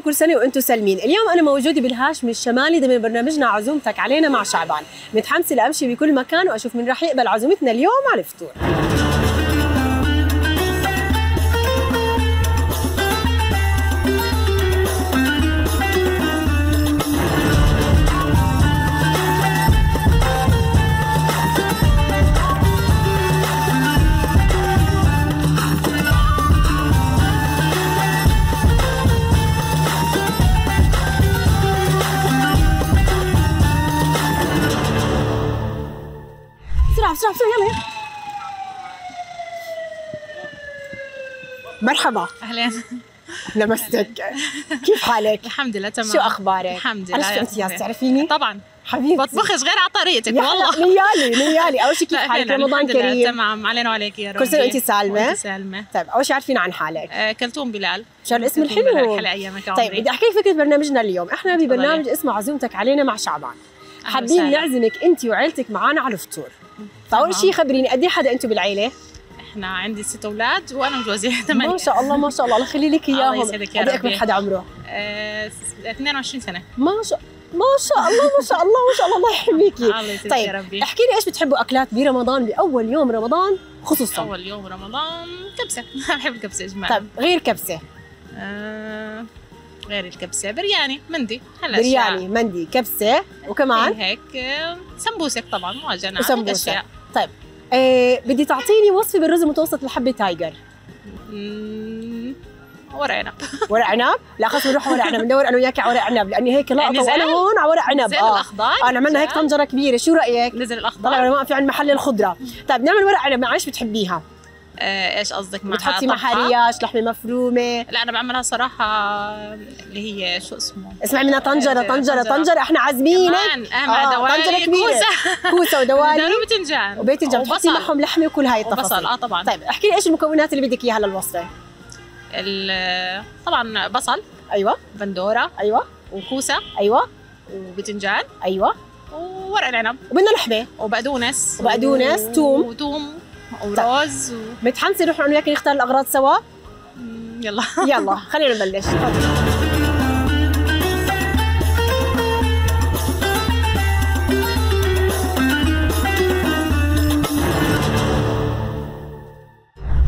كريم وكل سنة وأنتم سالمين. اليوم أنا موجودة بالهاشم الشمالي ضمن برنامجنا عزومتك علينا مع شعبان. متحمسة لأمشي بكل مكان وأشوف مين راح يقبل عزومتنا اليوم على الفطور. بسرعة بسرعة بسرعة يلا يلا. مرحبا. اهلين لمستك كيف حالك؟ الحمد لله تمام. شو أخبارك؟ الحمد إنا لله شو امتياز تعرفيني؟ طبعا. حبيبتي. بطبخش غير على طريقتك والله. هلا نيالي نيالي أول شيء كيف حالك؟ رمضان كريم. تمام. علينا وعليك يا رب كل سنة وأنت سالمة. وأنت سالمة. طيب أول شيء عارفين عن حالك. آه، كلثوم بلال. شو الاسم الحلو؟ حلا أيامك يا طيب بدي أحكي لك فكرة برنامجنا اليوم. إحنا. ببرنامج اسمه عزومتك علينا مع شعبان. حابين. نعزمك أنت وعيلتك معنا على الفطور. فأول. شيء خبريني قد إيه حدا أنتم بالعيلة؟ إحنا عندي ست أولاد وأنا متجوزه ثمانية. ما شاء الله ما شاء الله. الله يخلي لك الله اياهم يسعدك يا قد إيه أكبر. حدا عمره؟ آه، س- 22 سنة. ما شاء ما شاء الله ما شاء الله ما شاء الله. الله يحميكي. الله يا طيب ربي. احكي لي إيش بتحبوا أكلات برمضان بأول يوم رمضان خصوصا؟ أول يوم رمضان كبسة. بحب الكبسة اجمالا طيب غير كبسة. آه، غير الكبسة برياني مندي هلا برياني مندي كبسة وكمان؟ إيه هيك آه، سمبوسك طبعا معجنات. أشياء. طيب آه بدي تعطيني وصفة بالرز المتوسط لحبة تايجر. ورق عنب. ورق عنب؟ لا خلص بنروح ورق عنب ندور أنا وياك على ورق عنب لأني هيك لقطه نزل؟ وأنا هون على ورق عنب. نزل آه. الأخضر؟ آه عملنا هيك. طنجرة كبيرة شو رأيك؟ نزل طلع الاخضر أنا واقفه عند محل الخضرة. طيب نعمل ورق عنب مع إيش بتحبيها. آه، إيش قصدك معها؟ بتحطي معها طبخة؟ رياش لحمة مفرومة. لا أنا بعملها صراحة اللي هي شو اسمه؟ اسمعي منها طنجرة طنجرة. طنجرة. طنجرة إحنا عازمينك. كمان؟ آه، دوالي طنجرة كبيرة. كوسة. كوسة ودوالي وبتنجان وباذنجان بتحطي معهم لحمة وكل هاي وبصل. التفاصيل آه طبعا. طيب احكي لي إيش المكونات اللي بدك إياها للوصفة. ال- طبعا بصل. أيوه. بندورة. أيوه. وكوسة. أيوه. وبتنجان أيوه. وورق العنب. وبدنا لحمة. وبقدونس. وبقدونس، توم. وتوم. ورز و... متحمسه نروح أنا وياك نختار الأغراض سوا؟ يلا. يلا خلينا نبلش.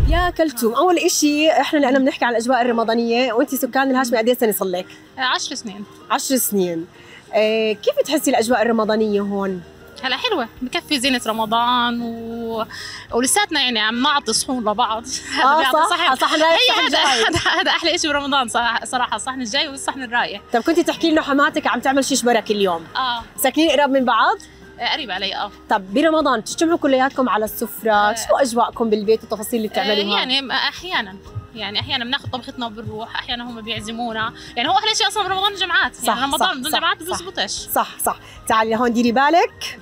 يا كلثوم أول إشي إحنا لأنه بنحكي عن الأجواء الرمضانية وأنت سكان الهاشمي قد إيه سنة صار لك؟ عشر سنين. عشر سنين. آه كيف بتحسي الأجواء الرمضانية هون؟ هلا حلوة بكفي زينة رمضان و... ولساتنا يعني عم نعطي صحون لبعض. هذا بيعطي صح؟ صح رايح هي صح هذا جاي. هذا هذا أحلى شيء برمضان صراحة, صراحة الصحن الجاي والصحن الرايح. طب كنت تحكي لنا حماتك عم تعمل شيش برك اليوم آه. ساكنين قراب من بعض؟ آه، قريب علي آه. طب برمضان بتجتمعوا كلياتكم على السفرة آه. شو أجواءكم بالبيت والتفاصيل اللي آه، بتعملوها يعني أحيانا. يعني أحيانا بناخذ طبختنا وبنروح أحيانا هم بيعزمونا. يعني هو أحلى شيء أصلا برمضان الجمعات صح، يعني صح، رمضان بدون جمعات صح. بيزبطش صح صح. تعالي لهون ديري بالك.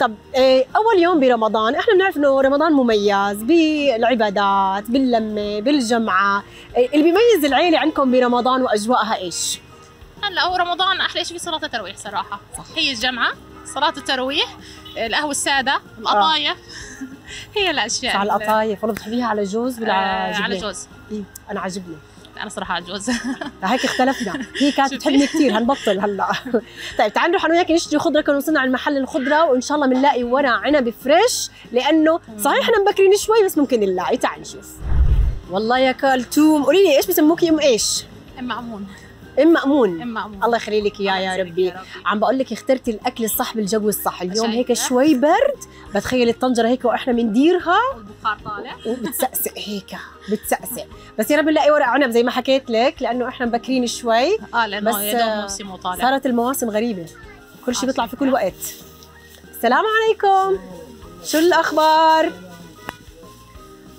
طب إيه أول يوم برمضان إحنا بنعرف إنه رمضان مميز بالعبادات باللمة بالجمعة. إيه اللي بيميز العيلة عندكم برمضان وأجواءها إيش؟ هلا هو رمضان أحلى شيء في صلاة التراويح صراحة. صح. هي الجمعة صلاة التراويح القهوة السادة القطايف. هي الأشياء على ال- القطايف والله بتحبيها على جوز ولا آه، على جبنة؟ جوز. إيه أنا عجبني أنا صراحة على جوز. هيك اختلفنا. هي كانت. بتحبني كثير هنبطل هلأ. طيب تعالوا نروح أنا وياك نشتري خضرة كنا وصلنا على محل الخضرة وإن شاء الله بنلاقي ورق عنب fresh لأنه صحيح إحنا مبكرين شوي بس ممكن نلاقي. تعال نشوف. والله يا كلثوم قولي لي إيش بسموكي إم إيش؟ أم مأمون. إم مأمون. إم مأمون. الله يخلي لك إياه يا ربي. عم بقول لك اخترتي الأكل الصح بالجو الصح. اليوم هيك؟ شوي برد. بتخيل الطنجرة هيك وإحنا بنديرها. والبخار طالع. وبتسقسق هيك. بتسقسق. بس يا رب نلاقي ورق عنب زي ما حكيت لك لأنه إحنا مبكرين شوي. آه لأنه بس، موسم وطالع صارت المواسم غريبة. كل شيء آه، بيطلع في. كل وقت. السلام عليكم. شو الأخبار؟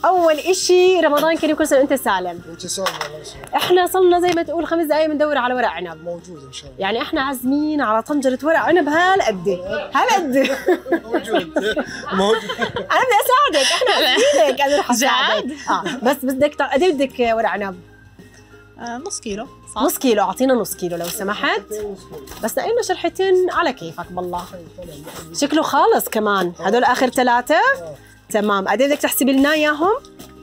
أول إشي رمضان كريم كل سنة وأنت سالم. وانت سالم الله يسلمك إحنا صلنا زي ما تقول خمس دقايق بندور على ورق عنب موجود إن شاء الله. يعني إحنا عازمين على طنجرة ورق. عنب هالقد هالقد. موجود. موجود. أنا بدي أساعدك. إحنا عازمينك. أنا رح أساعدك. جد؟ آه. بس بدك قد بدك ورق عنب؟ آه نص كيلو. صح؟ نص كيلو. أعطينا نص كيلو لو سمحت. بس لنا شرحتين على كيفك بالله. شكله خالص كمان. هدول آخر ثلاثة. تمام. قد إيه بدك تحسبي لنا إياهم؟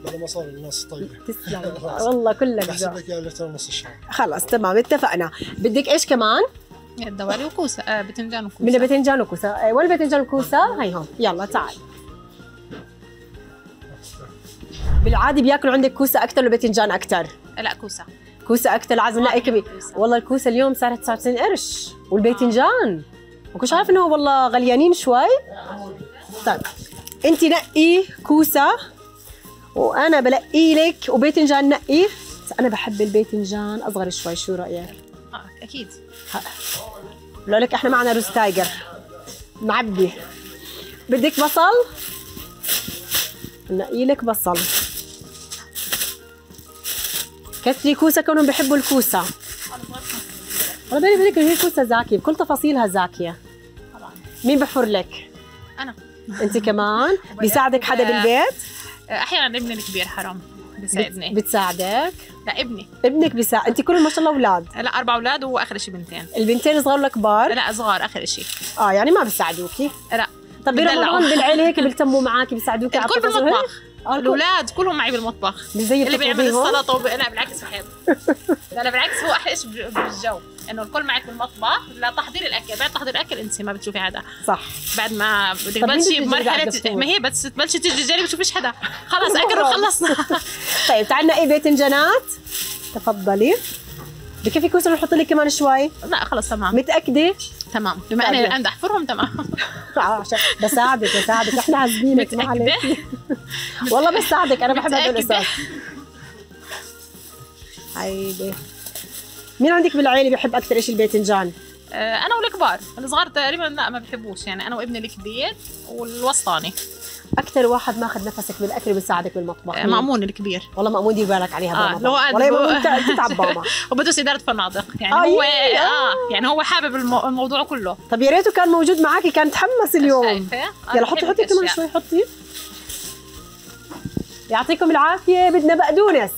بلا مصاري الناس طيبه تسلم. والله كلك بحسب لك إياها لتر نص الشهر. خلص تمام. اتفقنا. بدك إيش كمان؟ الدوالي وكوسة. آه بتنجان وكوسة. بدنا باذنجان وكوسة. آه، وين باذنجان وكوسة؟ هي هون. يلا تعال. بالعادي بياكلوا عندك كوسة أكثر ولا باذنجان أكثر لا كوسة. كوسة أكثر لازم نلاقي كمية. كوسة. والله الكوسة اليوم صارت 99 قرش. والباذنجان؟ ما كنتش عارف إنه والله غليانين شوي. طيب. انت نقي كوسة وأنا بلقي لك وباذنجان نقي. بس أنا بحب الباذنجان أصغر شوي شو رأيك؟ آه أكيد. بقول لك إحنا معنا روز تايجر. معبي. بدك بصل؟ نقي لك بصل. كثري كوسة كونهم بيحبوا الكوسة. والله بيني وبينك هي كوسة زاكية بكل تفاصيلها زاكية. طبعا. مين بحفر لك؟ أنا أنت كمان؟ بيساعدك حدا بالبيت؟ آه، أحيانا ابني الكبير حرام بيساعدني. بتساعدك؟ لا ابني. ابنك بيساعد أنت كلهم ما شاء الله أولاد. لا أربع أولاد وآخر شيء بنتين. البنتين صغار ولا كبار؟ لا صغار آخر شيء آه يعني ما بيساعدوكي؟ لا. طب. برمضان بالعيلة هيك بيهتموا معك بيساعدوك الكل بالمطبخ. الكل. الأولاد كلهم معي بالمطبخ. زي اللي بيعمل؟ السلطة وب... لا بالعكس بحب. لا بالعكس هو أحلى شيء بال- بالجو. إنه الكل معك بالمطبخ. لتحضير الأكل بعد تحضير الأكل أنت ما بتشوفي حدا. صح. بعد ما بدك تبلشي بمرحله؟ ما هي بس تبلشي تجي جري بتشوفيش حدا. خلص أكل وخلصنا. طيب تعال نقي باذنجانات تفضلي. بكفي كوسة نحط لك كمان شوي؟ لا خلص تمام. متأكدة؟ تمام. بما طيب. اني عندي احفرهم تمام. آه، عشان بساعدك بساعدك. إحنا عازمينك ما عليك. والله بساعدك أنا بحب متأكدة. الاساس هيدي مين عندك بالعيله بيحب أكثر شيء الباذنجان آه، أنا والكبار. الصغار تقريبا لا ما بحبوش يعني أنا وابني الكبير والوسطاني. أكثر واحد ماخذ نفسك بالأكل وبيساعدك بالمطبخ. آه، مين؟ مأمون الكبير. والله مأمون دير بالك عليها برمضان لو قاعد والله مأمون تع- تتعب ماما وبدرس إدارة فنادق. يعني آه، هو يي، آه يعني هو حابب المو- الموضوع كله. طب يا ريته كان موجود معك كان تحمس اليوم. شايفة؟ أنا يلا حطي حطي كمان. شوي حطي. يعطيكم العافية بدنا بقدونس.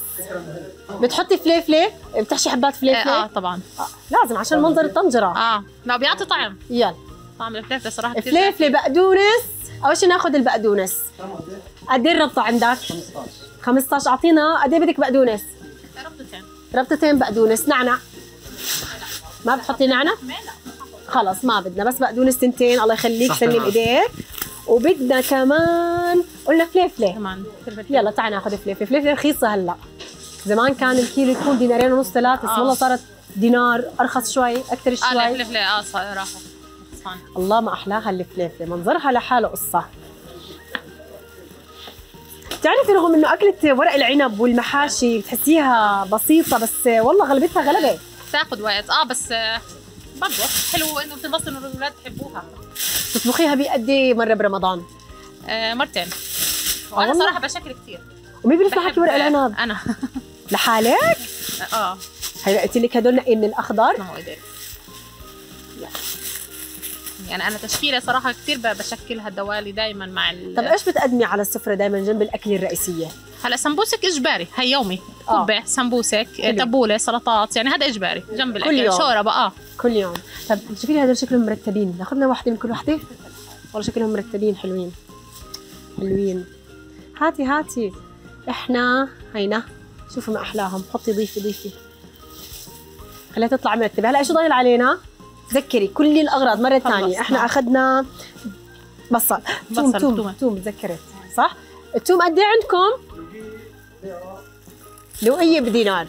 بتحطي فليفلة بتحشي حبات آه فليفلة آه، طبعا. آه. لازم عشان منظر الطنجرة. آه لا بيعطي طعم. يلا. طعم الفلفل صراحة كثير فليفلة بقدونس. أول شيء ناخذ البقدونس. قد إيه الربطة عندك؟ 15 أعطينا قد إيه بدك بقدونس؟ ربطتين. ربطتين بقدونس. نعنع. ما بتحطي نعنع؟ خلص ما بدنا بس بقدونس تنتين. الله يخليك سلم. إيديك. وبدنا كمان قلنا فليفلة. كمان يلا تعال ناخذ فليفلة. فليفلة رخيصة هلا. زمان كان الكيلو يكون دينارين ونص ثلاث بس آه. والله صارت دينار أرخص شوي أكثر آه شوي. لا فلفل آه خلصان. الله ما أحلاها الفليفلة. منظرها لحاله قصة. بتعرفي رغم إنه اكله ورق العنب والمحاشي بتحسيها بسيطة بس والله غلبتها غلبة. تاخذ وقت. آه بس برضه حلو إنه بتنبسط إنه الأولاد بحبوها تطبخيها بقد إيه مرة برمضان؟ آه مرتين. وأنا والله؟ صراحة بشكل كثير ومين معك بحب- ورق العنب؟ أنا. لحالك؟ آه. هلا قلت لك هدول نقي من الأخضر. ما هو ايديك يعني أنا تشكيله صراحة كثير بشكلها الدوالي دائما مع ال... طب إيش بتقدمي على السفرة دائما جنب الأكلة الرئيسية؟ هلا سمبوسك إجباري هي يومي. آه. قبع سمبوسك. تبوله سلطات يعني هذا إجباري جنب الأكل يوم. شوربة آه. كل يوم. طب شوفي لي هدول شكلهم مرتبين؟ ناخذنا واحدة من كل واحدة؟ والله شكلهم مرتبين حلوين. حلوين. هاتي هاتي. إحنا هينا. شوفوا ما أحلاهم. حطي ضيفي ضيفي. خليها تطلع مرتبة. هلا إيش ضايل علينا؟ تذكري كل الأغراض مرة ثانية. إحنا أخذنا بصل. توم توم. تومة. توم تذكرت صح؟ التوم قد إيه عندكم لوقية بدينار.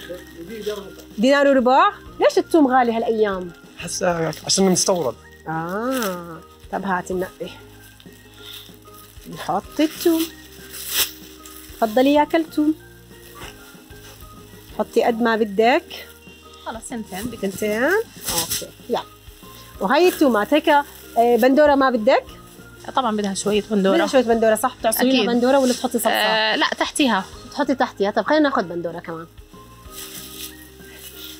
دينار وربع. ليش التوم غالي هالأيام؟ حسا عشان مستورد. آه. طب هات النقي. نحط التوم. تفضلي يا كلتوم حطي قد ما بدك. خلص سنتين. تنتين أوكي. يلا. وهي التومات هيك آه، بندورة ما بدك؟ طبعا بدها شوية بندورة. شوية بندورة صح؟ بتعصري. بندورة ولا بتحطي صلصة؟ آه لا تحتيها. بتحطي تحتيها. طب خلينا ناخذ بندورة كمان.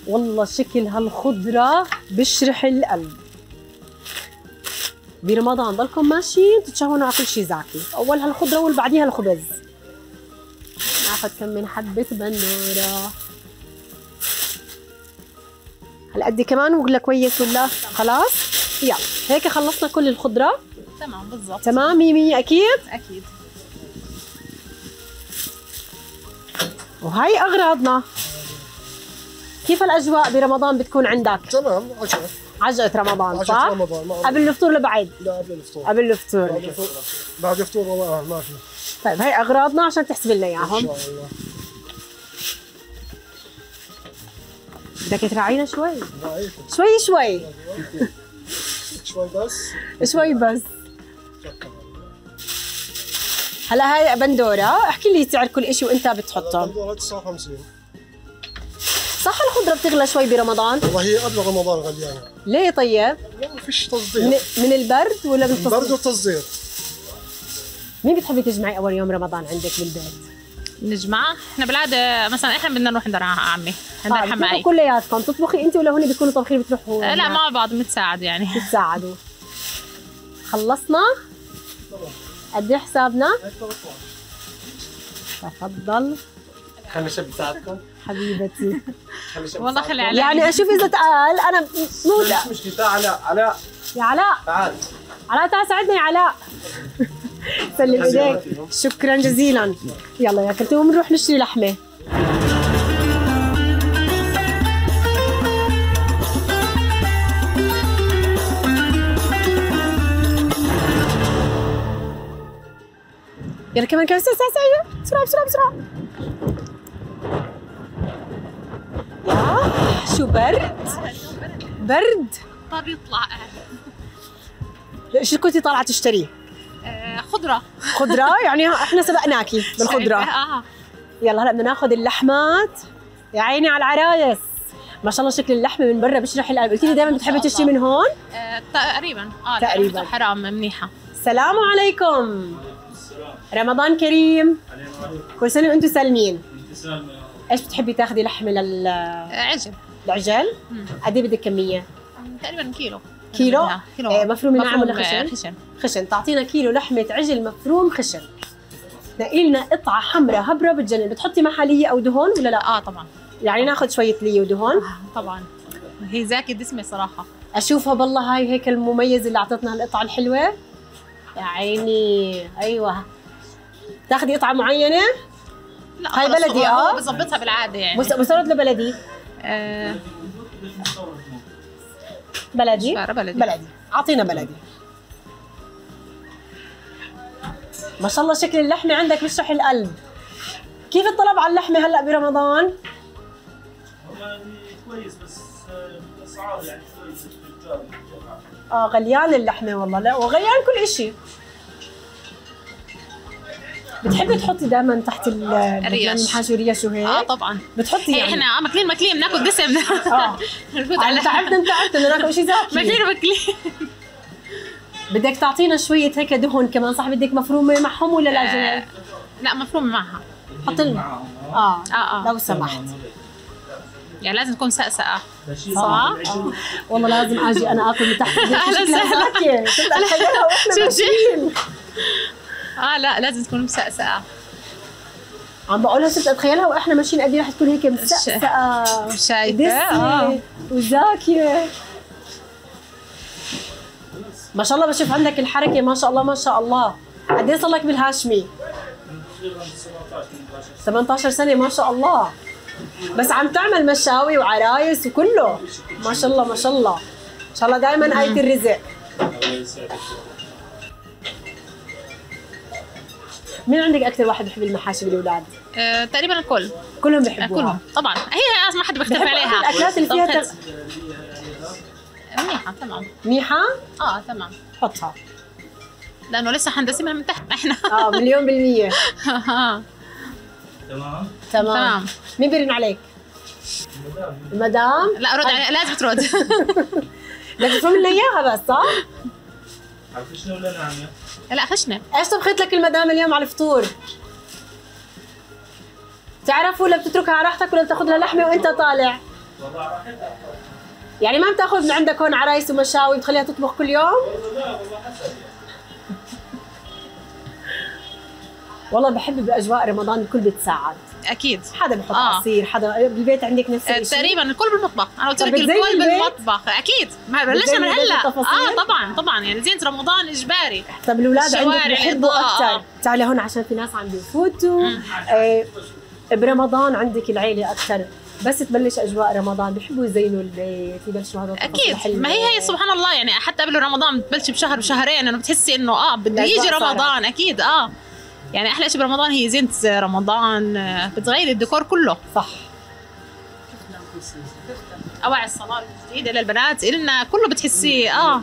والله شكل هالخضرة بشرح القلب. برمضان ضلكم ماشيين تتشهونوا على كل شيء زاكي. أول هالخضرة واللي بعديها الخبز. ناخذ كم من حبة بندورة. هلا قد كمان ولا كويس ولا؟ خلاص. يلا. هيك خلصنا كل الخضرة. تمام بالضبط. تمام مية مية أكيد. أكيد. وهي أغراضنا. كيف الأجواء برمضان بتكون عندك؟ تمام عشرة عجقة رمضان عشرة صح؟ رمضان قبل الفطور لبعد لا قبل الفطور. قبل الفطور. بعد الفطور. بعد الفطور والله ما في. طيب هي أغراضنا عشان تحسب لنا إن اياهم شاء الله. بدك تراعينا شوي؟ شوي شوي. شوي بس. شوي بس. هلا هاي بندورة. احكي لي سعر كل شيء وإنت بتحطه. الدولار 59 صح الخضرة بتغلى شوي برمضان؟ والله هي قبل رمضان غليانة. ليه طيب؟ ما فيش من, تصدير من البرد ولا من التصدير؟ برد وتصدير مين بتحبي تجمعي أول يوم رمضان عندك بالبيت؟ نجمع. إحنا بالعادة مثلا إحنا بدنا نروح عند عمي. عند آه، بتروحوا كلياتكم. تطبخي انت ولا هون بيكونوا طبخين بتروحوا؟ آه، لا مع بعض بنتساعد يعني. بتساعدوا. خلصنا. قد إيه حسابنا؟ تفضل. خلي شب ساعتكم حبيبتي. والله خلي علي يعني أشوف إذا تقال. أنا مو مش مشكلة. علاء علاء. يا علاء. تعال. علاء تعال ساعدنا يا علاء. سلم ايديك شكرا جزيلا. يلا يا كلتوم نروح نشتري لحمة. يلا كمان كمان ساعة ساعة بسرعة بسرعة بسرعة. يا شو برد؟ برد. اضطر يطلع. شو كنتي طالعة تشتريه؟ خضرة. خضرة؟ يعني إحنا سبقناكي بالخضرة. آه. يلا هلا بدنا ناخذ اللحمات. يا عيني على العرايس. ما شاء الله شكل اللحمة من برا بشرح القلب قلتي لي دائما بتحبي تشتري من هون؟ آه، تقريبا. آه تقريباً. حرام منيحة. السلام عليكم. رمضان كريم. كل سنة وأنتم سالمين. إيش بتحبي تاخذي لحمة لل- آه، عجل. للعجل؟ مم. قد إيه بدك كمية؟ تقريبا كيلو. كيلو؟ بدها. كيلو. إيه، مفروم ناعم ولا خشن؟ آه، خشن. خشن. تعطينا كيلو لحمة عجل مفروم خشن. نقي لنا قطعة حمراء هبرة بتجنن. بتحطي معها لية أو دهون ولا لا؟ آه طبعا. يعني ناخذ شوية لية ودهون. طبعا. هي زاكي دسمة صراحة. أشوفها بالله هاي هيك المميز اللي أعطتنا هالقطعة الحلوة. يا عيني. أيوه. تاخذي قطعة معينة؟ لا هاي بلدي، آه؟ هو بظبطها بالعادة يعني. مس- مسرد لبلدي. آه، بلدي. شعر بلدي. بلدي. أعطينا بلدي. ما شاء الله شكل اللحمة عندك بيشرح القلب. كيف الطلب على اللحمة هلأ برمضان؟ والله كويس بس آه، الاسعار يعني شوي بالتجار بالجماعة. آه غليان اللحمة والله. لا وغليان كل شيء بتحبي تحطي دائما تحت ال- الريش. المحاشي ريش وهيك؟ آه طبعا. بتحطي هي يعني؟ إحنا آه، ماكلين ماكلين بناكل دسم. آه. على تعبت تعبت بدنا ناكل شيء زاكي. ماكلين ماكلين. بدك تعطينا شوية هيك دهن كمان صح؟ بدك مفرومة معهم ولا لا آه، لا مفروم معها. حط لنا. آه آه آه. لو سمحت. يعني لازم تكون سقسقة. صح. آه. والله لازم أجي أنا آكل من تحت. شكلها وسهلا. شو آه لا لازم تكون مسقسقة. عم بقولها صرت أتخيلها وإحنا ماشيين قد إيه رح تكون هيك مسقسقة. شايفة؟ آه. وزاكية. ما شاء الله بشوف عندك الحركة ما شاء الله ما شاء الله. قد إيه صار لك بالهاشمي؟ 18 سنة ما شاء الله. بس عم تعمل مشاوي وعرايس وكله. ما شاء الله ما شاء الله. إن شاء الله دائما آية الرزق مين عندك أكثر واحد بحب المحاشي بالأولاد؟ آه، تقريبا الكل. كلهم بحبوها كلهم طبعا. هي ما حد بيختلف عليها. الاكلات اللي فيها. تغ... منيحة تمام. منيحة؟ آه تمام. حطها. لأنه لسه حندسمها من تحت إحنا. آه مليون بالمية. تمام. تمام. تمام. مين بيرن عليك؟ المدام لا رد علي لازم ترد. بدك تفهم لنا إياها بس صح؟ عرفت شنو ولا نعمة؟ لا خشنه إيش طبخت لك المدام اليوم على الفطور؟ تعرف ولا بتتركها على راحتك ولا بتاخذ لها لحمة وأنت طالع؟ والله يعني ما بتاخذ من عندك هون عرايس ومشاوي بتخليها تطبخ كل يوم؟ لا والله حسب والله بحب بأجواء رمضان الكل بيتساعد، أكيد. حدا بحط آه. عصير، حدا بالبيت عندك نفس آه، الشيء تقريبا الكل بالمطبخ أنا قلت لك الكل؟ بالمطبخ أكيد. ما بلشنا من هلأ؟ آه طبعا طبعا. يعني زينة رمضان إجباري. طب الأولاد عندك بيحبوا الإضاءة. أكثر، تعالي هون عشان في ناس عم بيفوتوا. آه برمضان عندك العيلة أكثر بس تبلش أجواء رمضان. بيحبوا يزينوا البيت يبلشوا هذا أكيد. ما هي هي سبحان الله. يعني حتى قبل رمضان بتبلش بشهر بشهرين انه بتحسي إنه آه بده يجي. رمضان. أكيد آه. يعني أحلى شيء برمضان هي زينة رمضان بتغير الديكور كله. صح. أواعي الصلاة الجديدة للبنات إلنا كله بتحسيه آه.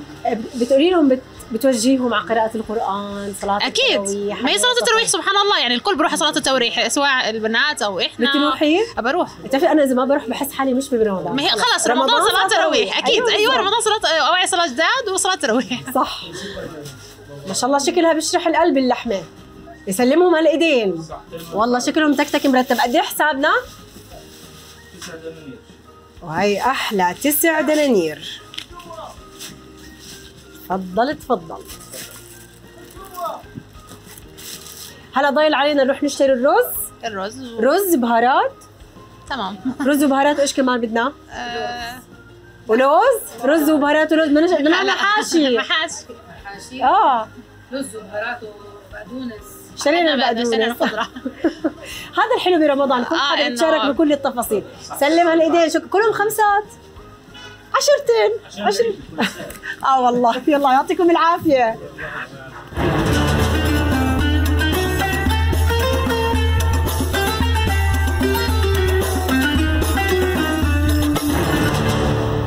بتقولي لهم بت... بتوجهيهم على قراءة القرآن صلاة أكيد. ما هي صلاة التراويح سبحان الله. يعني الكل بيروح على صلاة التراويح سواء البنات أو إحنا. بتروحي؟ بروح. بتعرفي أنا إذا ما بروح بحس حالي مش برمضان. ما هي خلص رمضان, صلاة تراويح أكيد. أيوه, أيوة. رمضان صلاة أواعي صلاة جداد وصلاة تراويح. صح. ما شاء الله شكلها بيشرح القلب اللحمة. يسلمهم على الايدين والله شكلهم تكتك مرتب. قد إيه حسابنا؟ تسع دنانير. وهي أحلى تسع دنانير. تفضل تفضل هلا ضايل علينا نروح نشتري الرز. الرز و... رز بهارات. تمام. رز وبهارات وايش كمان بدنا؟ آه، ولوز. رز وبهارات ولوز. بدنا بدنا نعمل هلا. حاشي محاشي. آه. رز وبهارات وبقدونس. اشترينا البقدونس خضره هذا الحلو برمضان كل آه، حدا يتشارك بكل التفاصيل. سلم على الايدين شو كلهم خمسات؟ عشرتين. عشر آه والله. يلا يعطيكم العافية.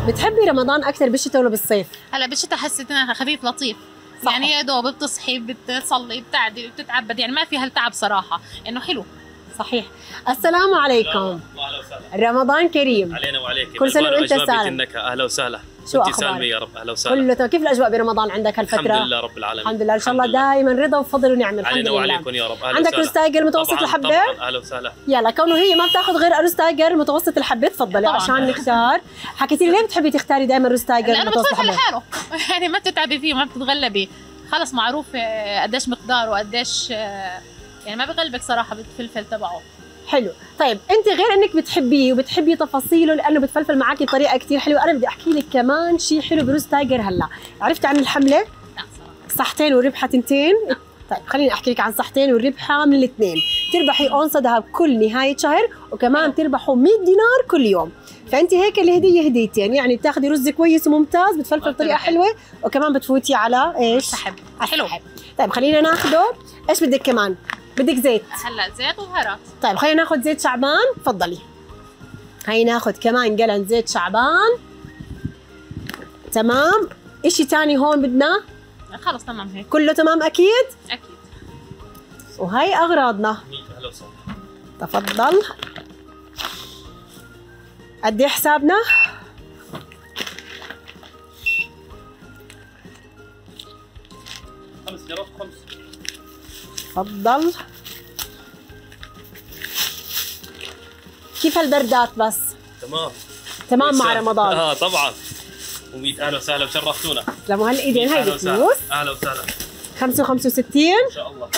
بتحبي رمضان أكثر بالشتاء ولا بالصيف؟ هلا بالشتاء حسيت انها خفيف لطيف. صح. يعني يا دوب بتصحي بتصلي بتعدي بتتعبد يعني ما فيها التعب صراحة إنه حلو صحيح. السلام عليكم. أهلا وسهلا رمضان كريم. علينا وعليك. كل وأنت والأجواء سالم. النكهة أهلا وسهلا. شو؟ سالمة يا رب. أهلا وسهلا. كله تمام. كيف الأجواء برمضان عندك هالفتره؟ الحمد لله رب العالمين. الحمد لله. إن شاء الله. دائما رضا وفضل ونعمه الحمد علينا لله. وعليكم يا رب. أهلا عندك وسهلا. رز تايجر متوسط الحبة؟ طبعاً، أهلا وسهلا. يلا كونه هي ما بتاخذ غير رز تايجر متوسط الحبة. تفضلي. عشان نختار. حكيتي لي ليه بتحبي تختاري دائما رز تايجر لأنه متوسط الحبة؟ لحاله. يعني ما بتتعبي فيه ما بتتغلبي. خلص معروف آه، قديش مقداره وقديش آه، يعني ما بغلبك صراحة بالفلفل تبعه. حلو. طيب أنت غير إنك بتحبيه وبتحبي تفاصيله لأنه بتفلفل معك بطريقة كثير حلوة أنا بدي أحكي لك كمان شيء حلو برز تايجر هلأ. عرفتي عن الحملة؟ لا صراحة. صحتين وربحة تنتين؟ طيب خليني أحكي لك عن صحتين وربحة من الاثنين. تربحي اونصه ذهب كل نهاية شهر وكمان تربحوا 100 دينار كل يوم. فأنت هيك الهدية هديتين. يعني بتاخذي رز كويس وممتاز بتفلفل بطريقة حلو. حلوة وكمان بتفوتي على إيش؟ سحب حلو. طيب خلينا ناخده. إيش بدك كمان؟ بدك زيت. هلا زيت وبهارات طيب خلينا ناخذ زيت شعبان. تفضلي. هي ناخذ كمان قلن زيت شعبان. تمام. إشي تاني هون بدنا؟ خلص تمام هيك. كله تمام أكيد؟ أكيد. وهي أغراضنا. أهلا وسهلا. تفضل. قد إيه حسابنا؟ خمس جرات خمس. تفضل. كيف هالبردات بس؟ تمام. تمام مع وسهلا. رمضان. آه طبعا. و100 أهلا وسهلا. وشرفتونا لما هالايدين هاي وسهلا. بفلوس أهلا وسهلا. 5 و65 إن شاء الله.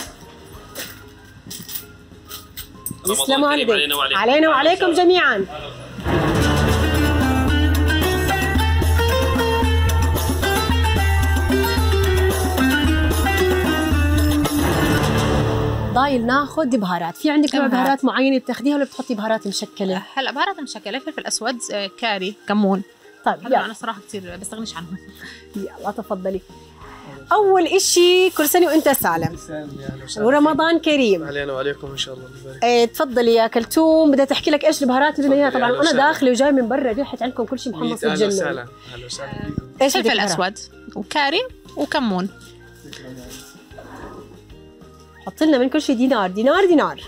يسلموا علينا وعليكم. علينا وعليكم جميعا. ضايل ناخذ بهارات. في عندك نوع بهارات. بهارات معينه بتاخذيها ولا بتحطي بهارات مشكلة؟ هلا بهارات مشكلة فلفل أسود آه، كاري كمون. طيب هلا يلا. أنا صراحة كثير بستغنيش عنهم. يلا تفضلي. أول إشي كل سنة وأنت سالم. ورمضان كريم. علينا وعليكم إن شاء الله. إيه تفضلي يا كلثوم. بدي تحكي لك إيش البهارات اللي بدنا اياها تفضلي، طبعا وسهلا. داخله وجاي من برا ريحة عندكم كل شيء محمص فيك. أهلا الجنه وسهلا. أهلا وسهلا. فيكم إيش فلفل؟ أسود وكاري وكمون. حط لنا من كل شيء دينار. دينار دينار.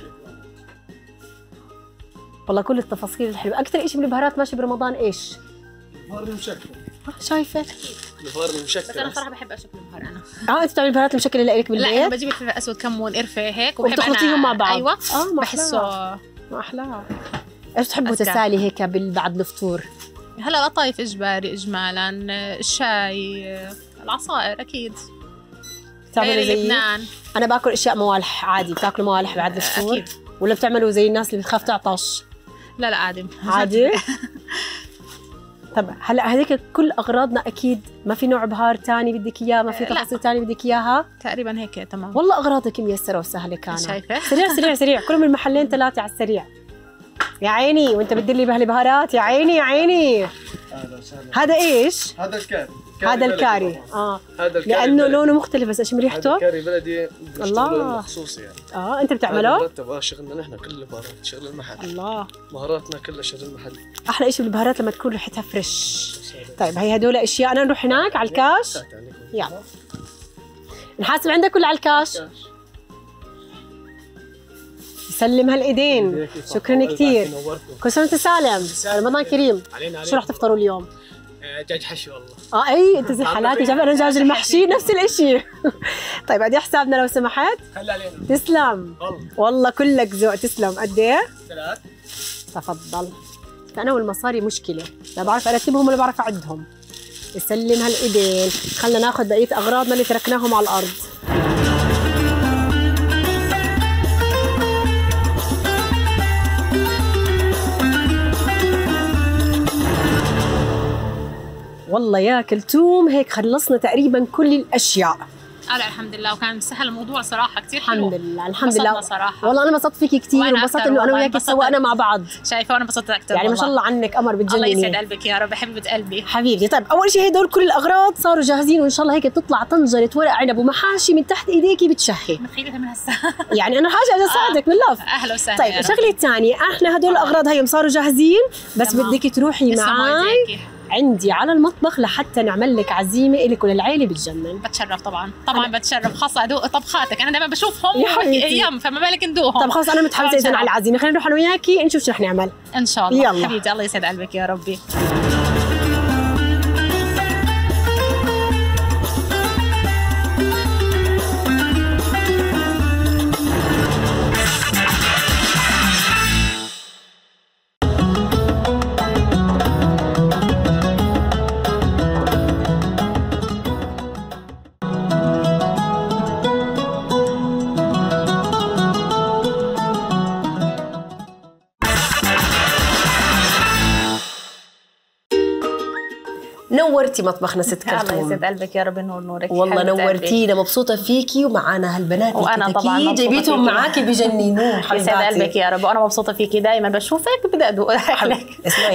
والله كل التفاصيل الحلوة. أكثر شيء بالبهارات ماشي برمضان إيش؟ الفار المشكل. آه، شايفة. الفار بس أنا المشكل صراحة بحب اشكل البهار أنا. آه أنت بتعملي البهارات المشكلة اللي لك لا أنا بالبيت بجيب الفلفل الأسود كمون قرفة هيك وبتخلطيهم مع بعض. أيوه. آه ما بحسه ما احلاها إيش بتحبوا. تسالي هيك بعد الفطور؟ هلا القطايف إجباري اجمالا الشاي العصائر أكيد. بتعملوا غير زي لبنان أنا باكل أشياء موالح عادي بتاكلوا موالح بعد الفطور؟ أكيد ولا بتعملوا زي الناس اللي بتخاف تعطش؟ لا لا عادي. عادي؟ طب هلا هذيك كل أغراضنا أكيد ما في نوع بهار تاني بدك إياه ما في لا. تفاصيل تاني بدك إياها؟ تقريبا هيك تمام. والله أغراضك ميسرة وسهلة كانت. شايفة؟ سريع سريع سريع. كلهم المحلين ثلاثة على السريع. يا عيني وأنت بتدلي بهالبهارات؟ يا عيني يا عيني. أهلا وسهلا. هذا إيش؟ هذا الكاري هذا الكاري. آه. هذا الكاري لأنه بلدي. لونه مختلف بس إيش ريحته؟ الكاري بلدي الله. خصوصي يعني. آه أنت بتعمله؟ مرتب آه شغلنا نحن كل البهارات شغل المحل. الله. بهاراتنا كلها شغل المحل. أحلى شيء بالبهارات لما تكون ريحتها fresh طيب هي هدول أشياء. أنا نروح هناك على الكاش. يلا. نحاسب عندك ولا على الكاش؟ يسلم هالإيدين. شكرا كثير. كل سنة وأنت سالم. رمضان كريم. علينا شو رح تفطروا اليوم؟ دجاج حشو والله. آه أي أنت زي حالاتي جاب أنا دجاج المحشي؟ نفس الإشي. طيب ادي حسابنا لو سمحت. خلي علينا. تسلم. والله. والله كلك ذوق تسلم. قد إيه؟ ثلاث. تفضل. أنا والمصاري مشكلة. لا بعرف ارتبهم ولا بعرف أعدهم. يسلم هالايدين خلينا ناخذ بقية أغراضنا اللي تركناهم على الأرض. والله يا كلثوم هيك خلصنا تقريبا كل الأشياء. آه لا الحمد لله. وكان سهل الموضوع صراحة كثير حلو. الحمد لله الحمد لله. صراحة. والله أنا انبسطت فيكي كثير وانبسطت إنه أنا وياك. سوينا مع بعض. شايفة وأنا انبسطت أكثر يعني ما شاء الله عنك قمر الله يسعد بتجنني قلبك يا رب حبيبه قلبي. حبيبي طيب أول شيء هدول كل الأغراض صاروا جاهزين وإن شاء الله هيك تطلع طنجرة ورق عنب ومحاشي من تحت إيديكي بتشهي. متخيلتها من هسه. يعني أنا حاجة أجي اساعدك باللف. أهلا وسهلا طيب. الشغلة الثانية إحنا هدول الأغراض هيهم صاروا جاهزين بس. بدك تروحي معي عندي على المطبخ لحتى نعمل لك عزيمة الك وللعيله بتجنن بتشرف طبعا. طبعا بتشرف خاصة أدوق طبخاتك. أنا دائما بشوفهم يا حبيبتي. أيام فما بالك ندوقهم طب خلص أنا متحمسة اذا. على العزيمة. خلينا نروح أنا وياكي نشوف شو رح نعمل. إن شاء الله. يلا. حبيبتي الله يسعد قلبك يا ربي. نورتي مطبخنا ست الله كرتون يسعد قلبك يا رب نور نورك. والله. نورتينا مبسوطة فيكي ومعانا هالبنات وأنا طبعاً جايبيتهم. معاكي بجننوه يسعد قلبك يا رب. وأنا مبسوطة فيكي دائما بشوفك بدي أدوق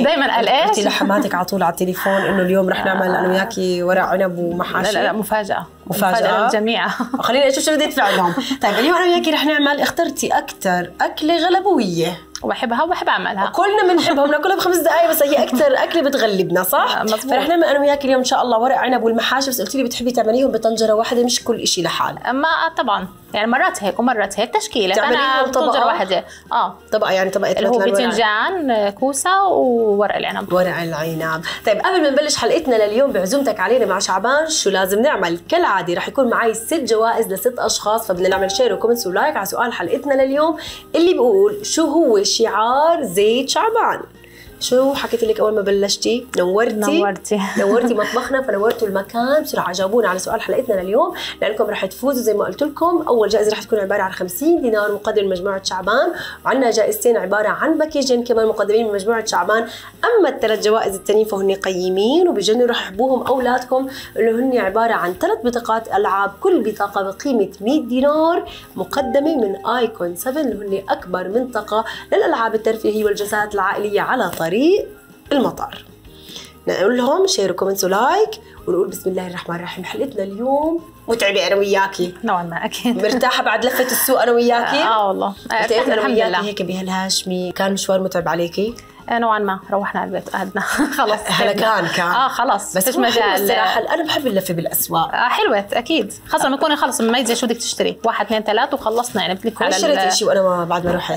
دائما قال قلتي لحماتك على طول على التليفون إنه اليوم رح نعمل أنا وياكي ورق عنب لا ومحاشي. لا لا مفاجأة. مفاجأة؟ للجميع. خلينا نشوف شو ردة فعلهم طيب اليوم أنا وياكي رح نعمل اخترتي أكثر أكلة غلبوية. وبحبها وبحب أعملها كلنا بنحبها بناكلها بخمس دقائق بس هي أكثر أكلة بتغلبنا صح؟ آه، مظبوط. فرح نعمل أنا وياكي اليوم إن شاء الله ورق عنب والمحاشي بس قلتي لي بتحبي تعمليهم بطنجرة واحدة مش كل شيء لحال ما طبعا يعني مرات هيك ومرات هيك تشكيلة. تعمليهم أنا طبقة؟ طنجره واحدة. آه. طبقة يعني طبقة اللي هو. باذنجان كوسة وورق العنب. ورق العنب. طيب قبل ما نبلش حلقتنا لليوم بعزومتك علينا مع شعبان. شو لازم نعمل؟ كالعادة رح يكون معي ست جوائز لست أشخاص فبدنا نعمل share و comments و like على سؤال حلقتنا لليوم اللي بيقول شو هو شعار زيت شعبان؟ شو حكيت لك أول ما بلشتي؟ نورتي. نورتي. نورتي مطبخنا فنورتوا المكان. بسرعة جاوبونا على سؤال حلقتنا لليوم. لأنكم رح تفوزوا زي ما قلت لكم. أول جائزة رح تكون عبارة عن 50 دينار مقدم من مجموعه شعبان. وعندنا جائزتين عبارة عن باكيجين كمان مقدمين من مجموعه شعبان. أما الثلاث جوائز التانيين فهن قيمين وبجنوا رح يحبوهم أولادكم. اللي هن عبارة عن ثلاث بطاقات ألعاب. كل بطاقة بقيمة 100 دينار مقدمة من آيكون 7 اللي هن أكبر منطقة للألعاب الترفيهية والجلسات العائلية على طريق المطار. نقول لهم share و comments و like ونقول بسم الله الرحمن الرحيم. حلقتنا اليوم متعبة أنا وياكي. نوعا ما أكيد. مرتاحة بعد لفة السوق أنا وياكي. آه والله. بتعرف أنا وياكي هيك بهالهاشمي. كان مشوار متعب عليكي؟ آه، نوعا ما روحنا على البيت. قعدنا خلص هلكان كان آه خلص بس حلو مجال. الصراحه أنا بحب اللفة بالأسواق. آه حلوة أكيد. خاصة لما تكوني خلص مميزة شو بدك تشتري. واحد اثنين ثلاث وخلصنا. يعني أنا على اشتريت ال- شيء وأنا ما بعد ما رحت؟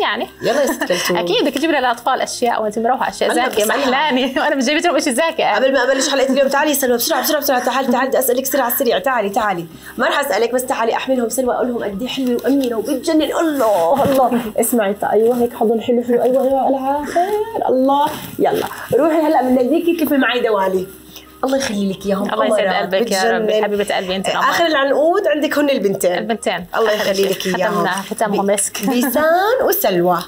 يعني. يلا يا أكيد بدك تجيبي للاطفال أشياء وأنت مروحه أشياء زاكيه. محلاني وأنا مش جايبت لهم شيء زاكي قبل ما أبلش حلقه اليوم. تعالي سلوى بسرعة بسرعة بسرعة. تعالي تعالي بدي أسألك سرعة سريع. تعالي تعالي. ما رح أسألك بس تعالي أحملهم. سلوى أقول لهم قد إيه حلوة واميره وبتجنن. الله الله. اسمعي أيوه هيك حضن حلو حلو. أيوه أيوه العافيه الله يلا. روحي هلا من ايديكي كيف معي دوالي. الله يخلي لك إياهم. الله يسعد قلبك يا ربي. حبيبة قلبي أنت القمر. آخر العنقود عندك هن البنتين. البنتين. الله يخلي لك إياهم. ختمنا ختامهم مسك. بيسان وسلوى.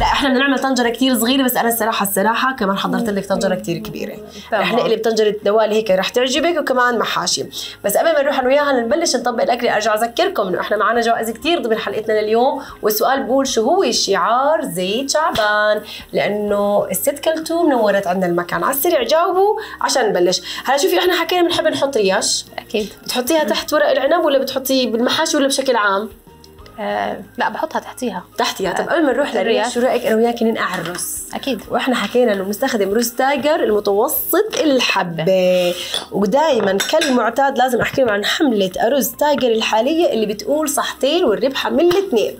لا إحنا بدنا نعمل طنجرة كتير صغيرة بس أنا الصراحة الصراحة كمان حضرت لك طنجرة كتير كبيرة. رح نقلب طنجرة دوالي هيك رح تعجبك وكمان محاشي. بس قبل ما نروح أنا وياها نبلش نطبق الأكل أرجع أذكركم إنه إحنا معنا جوائز كتير ضمن حلقتنا لليوم. والسؤال بقول شو هو شعار زيت شعبان؟ لأنه الست كلثوم نورت عندنا المكان. على السريع جاوبوا عشان نبلش. هلا شوفي إحنا حكينا بنحب نحط ريش أكيد. بتحطيها تحت ورق العنب ولا بتحطيه بالمحاشي ولا بشكل عام؟ آه لا بحطها تحتيها. تحتيها. طب قبل ما نروح للريش الريش. شو رأيك أنا وياكي ننقع الرز؟ أكيد. وإحنا حكينا إنه بنستخدم رز تايجر المتوسط الحبة. ودائما كالمعتاد لازم أحكي لهم عن حملة ارز تايجر الحالية اللي بتقول صحتين والربحة من الاثنين.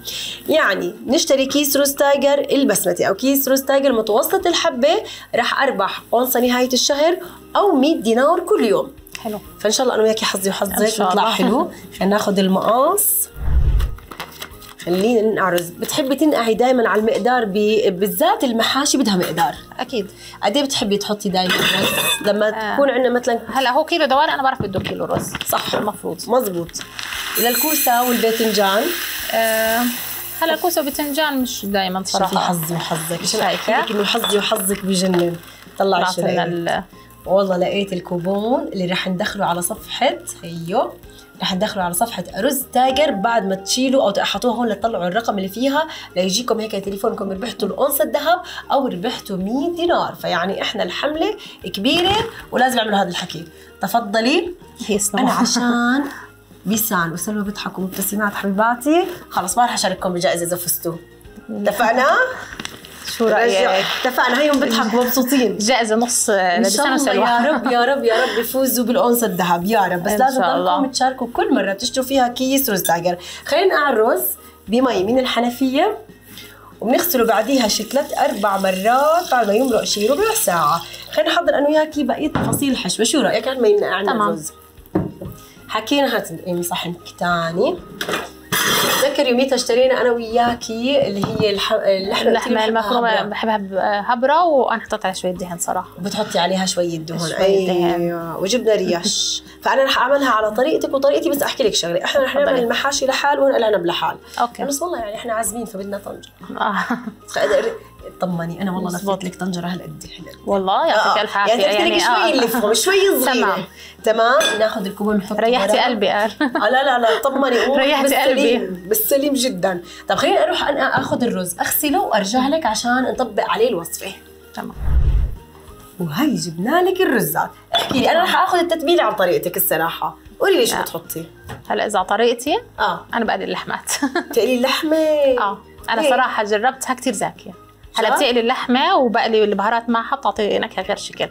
يعني نشتري كيس رز تايجر البسمتي أو كيس رز تايجر متوسط الحبة راح أربح أونصة نهاية الشهر أو 100 دينار كل يوم. حلو. فإن شاء الله أنا وياكي حظي وحظك نطلع. حلو. خلينا ناخذ المقص خلينا ننقع رز بتحبي تنقعي دائما على المقدار ب... بالذات المحاشي بدها مقدار. أكيد. قد إيه بتحبي تحطي دائما رز لما آه. تكون عندنا مثلا هلأ هو كيلو دوالي أنا بعرف بده كيلو رز. صح. المفروض مزبوط. للكوسه والباذنجان. آه هلأ الكوسة وبتنجان مش دائما شوفي صراحة. حظي وحظك؟ لك انه حظي وحظك بجنن. طلعي شو والله لقيت الكوبون اللي رح ندخله على صفحة هيو رح ندخله على صفحة أرز تاجر بعد ما تشيلوا أو تحطوها هون لتطلعوا الرقم اللي فيها ليجيكم هيك تليفونكم ربحتوا الأونصة الذهب أو ربحتوا 100 دينار فيعني إحنا الحملة كبيرة ولازم نعمل هذا الحكي تفضلي. أنا عشان بيسان وسلوى بيضحكوا مبتسمات حبيباتي خلص ما رح أشارككم بجائزة إذا فزتوا اتفقنا؟ شو رأيك؟ اتفقنا هيهم بيضحكوا مبسوطين. جائزة نص لسنه وسلوى يا رب يا رب يا رب يفوزوا بالأونصة الذهب. يا رب. بس لازم. تضلكم تشاركوا كل مرة تشتروا فيها كيس رز تاجر خلينا نقع الرز بمي من الحنفية وبنغسله بعديها شي ثلاث أربع مرات بعد ما يمرق شي ربع ساعة. خلينا نحضر أنا وياكي بقية تفاصيل الحشوة شو رأيك؟ قبل ما ينقعنا. الرز حكينا هات صحن تاني. تذكر يوميتها اشترينا أنا وياكي اللي هي الح... اللحمة اللحمة المفرومة. بحبها بهبره وأنا حطيت عليها شوية دهن صراحة. بتحطي عليها شوية دهون. شوية دهن. أيوه. وجبنا ريش. فأنا رح أعملها على طريقتك وطريقتي بس أحكي لك شغلة. إحنا رح نعمل. المحاشي لحال ونقل العنب لحال. أوكي. بس والله يعني إحنا عازمين فبدنا طنجره آه. طمني أنا والله. لفيت لك طنجرة هالقد. هالقد والله يعطيك الف عافية. يعني يعني آه. شوي نلفهم شوي صغيرة. تمام. تمام؟ ناخذ الكوبون نحطه ريحتي برا. قلبي قال آه لا لا لا طمني. ريحتي قلبي. بالسليم جدا. طب خليني أروح أنا آخذ الرز أغسله وأرجع لك عشان نطبق عليه الوصفة. تمام. وهي جبنا لك الرزات. احكي لي أنا رح آخذ التتبيله على طريقتك الصراحة. قولي لي شو لا. بتحطي؟ هلا إذا على طريقتي آه. أنا بقلي اللحمات. تقلي اللحمة. آه. أنا؟ صراحة جربتها كثير زاكية. هلا؟ بتقلي اللحمة وبقلي البهارات معها بتعطي نكهة غير شكل.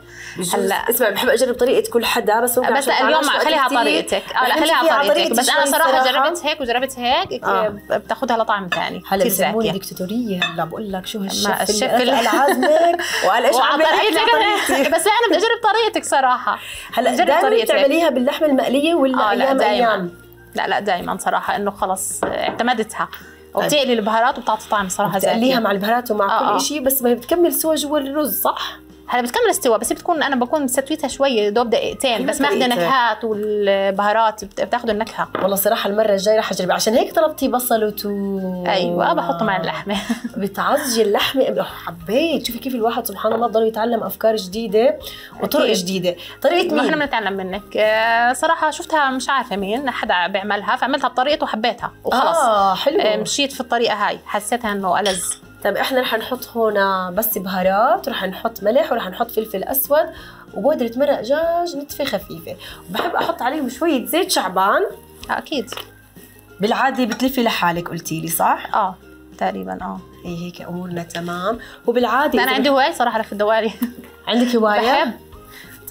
هلا. اسمع بحب أجرب طريقة كل حدا بس ممكن بس لا اليوم وقت خليها كتير. طريقتك. آه لا خليها على طريقتك. بس أنا صراحة. جربت هيك وجربت هيك آه. بتاخذها لطعم ثاني هلا بسموني زاكيه دكتاتوريه هلا بقول لك شو هالشيف الشيف اللي قال عازمك. وقال إيش عم بس لا أنا بدي أجرب طريقتك صراحة. هلا جرب دائما طريقتك. بتعمليها باللحمة المقلية ولا لا أيام دائما أيام؟ لا لا دائما صراحة إنه خلص اعتمدتها. وبتقلي البهارات وبتعطي طعم صراحة بتقليها مع البهارات ومع آه، آه. كل شيء بس ما بتكمل سوا جوا الرز صح؟ هلا بتكمل استوى بس بتكون أنا بكون ستويتها شوي دوب دقيقتين. بس ماخذه. نكهات والبهارات بت- بتاخذ النكهة. والله صراحة المرة الجاية رح أجرب. عشان هيك طلبتي بصل وتوم أيوه بحطه مع اللحمة. بتعزجي اللحمة. حبيت. شوفي كيف الواحد سبحان الله ضل يتعلم أفكار جديدة وطرق أكيد. جديدة. طريقة ما إحنا مين؟ بنتعلم منك. آه، صراحة شفتها مش عارفة مين حدا بيعملها فعملتها بطريقته وحبيتها. وخلص آه حلو. آه، مشيت في الطريقة هاي. حسيتها إنه ألذ. طيب إحنا رح نحط هون بس بهارات رح نحط ملح ورح نحط فلفل أسود وبودرة مرق دجاج نتفه خفيفة. وبحب أحط عليهم شوية زيت شعبان. أكيد. بالعادة بتلفي لحالك قلتي لي صح؟ آه تقريبا آه. هي هيك أمورنا تمام. وبالعادة أنا عندي هواي صراحة في الدوالي عندك هواية؟ بحب.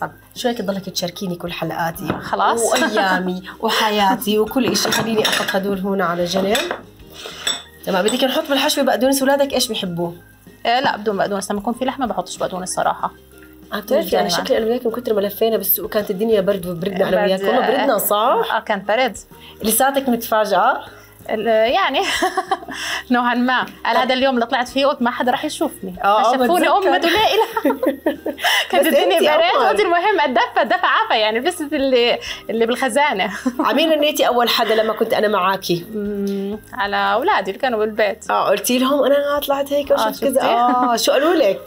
طب شو هيك تضلك تشاركيني كل حلقاتي؟ خلاص. وأيامي وحياتي وكل شيء خليني أحط هدول هون على جنب. تمام بدك نحط بالحشوة بقدونس اولادك إيش بيحبوه؟ آه لا بدون بقدونس لما يكون في لحمة بحطش بقدونس صراحة بتعرفي يعني دايماً. شكلي أنا وياك من كثر ما لفينا بالسوق وكانت الدنيا برد وبردنا أنا. وياك والله بردنا صح؟ آه كان برد لساتك متفاجئة يعني نوعا ما. على هذا اليوم اللي طلعت فيه قلت ما حدا راح يشوفني. آه، شافوني بتذكر. أمة لا إله. كانت الدنيا بريت. قلت المهم الدفة الدفة عافى يعني بس اللي اللي بالخزانة. عمين انيتي أول حدا لما كنت أنا معاكي. على أولادي اللي كانوا بالبيت. آه قلتي لهم أنا طلعت هيك وشفت شفتي؟ كذا آه شو قالوا لك؟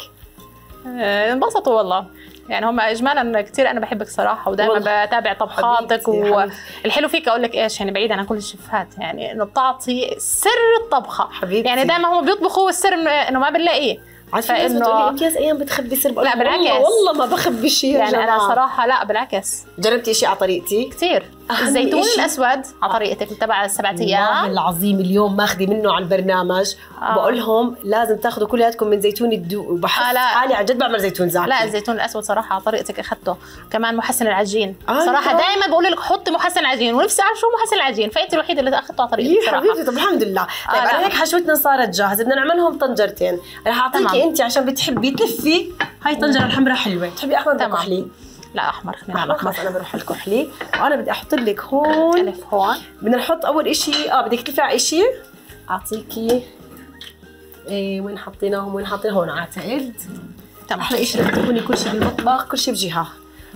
آه، انبسطوا والله. يعني هم اجمالا كثير أنا بحبك صراحة ودائما. بتابع طبخاتك والحلو فيك أقول لك إيش يعني بعيد عن كل الشيفات يعني إنه بتعطي سر الطبخة حبيبتي. يعني دائما هم بيطبخوا والسر انه ما بنلاقيه الناس فإنه- بتقولي امتياز أيام بتخبي سر لا، بالعكس. والله والله ما بخبي شيء يعني أنا جماعة. صراحة لا بالعكس جربتي شيء على طريقتي؟ كثير الزيتون إشي- الأسود على طريقتك تبع السبعة والله أيام. العظيم اليوم ماخذه منه على البرنامج آه. بقول لهم لازم تاخذوا كلياتكم من زيتون الدو وبحس آه، لا. حالي عن جد بعمل زيتون زاكي. لا الزيتون الأسود صراحة على طريقتك اخذته كمان محسن العجين. آه، صراحة. دائما بقول لك حطي محسن العجين ونفسي أعرف شو محسن العجين. فانت الوحيدة اللي اخذته على طريقتك صراحة. حبيبتي طب الحمد لله. طيب لا. أنا هيك حشوتنا صارت جاهزة. بدنا نعملهم طنجرتين. رح أعطيكي. انت عشان بتحبي تلفي. هاي الطنجرة الحمراء حلوة. بتحبي أحمر تمام. لا أحمر. خلينا على أحمر. خلص أنا بروح ألكحلي. وأنا بدي أحط لك هون ألف هون. بدنا نحط أول إشي. آه بدك على إشي؟ أعطيكي. إيه وين حطيناهم؟ وين حطينا؟ هون اعتقد تمام. أحلى شيء تكوني كل شيء بالمطبخ كل شيء بجهة.